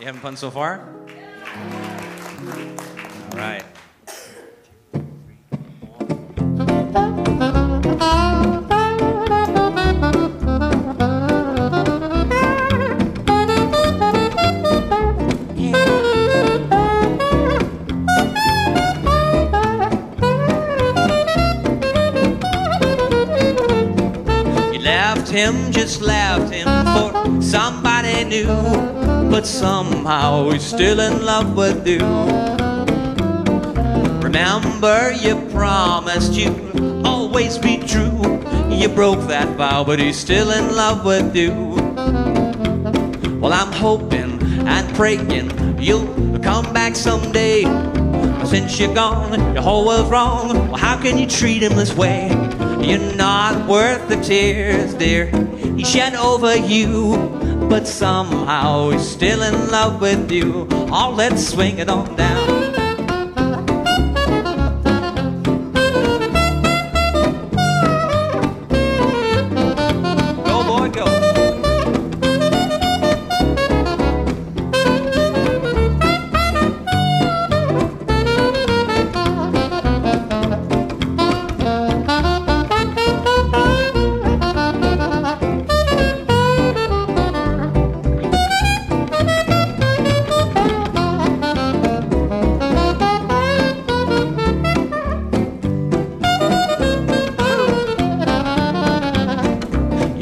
You having fun so far? All right. You left him, just left him for somebody new. But somehow he's still in love with you. Remember, you promised you'd always be true. You broke that vow, but he's still in love with you. Well, I'm hoping and praying you'll come back someday. Since you're gone, your whole world's wrong. Well, how can you treat him this way? You're not worth the tears, dear. He shed over you, but somehow he's still in love with you. Oh, let's swing it on down.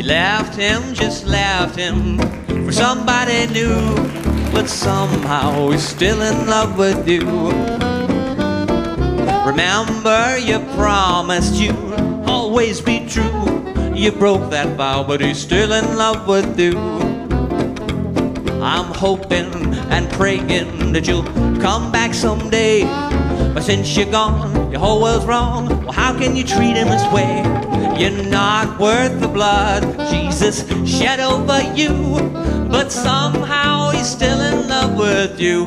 Left him, just left him for somebody new. But somehow he's still in love with you. Remember, you promised you'd always be true. You broke that vow, but he's still in love with you. I'm hoping and praying that you'll come back someday. But since you're gone, your whole world's wrong. Well, how can you treat him this way? You're not worth the blood Jesus shed over you. But somehow he's still in love with you.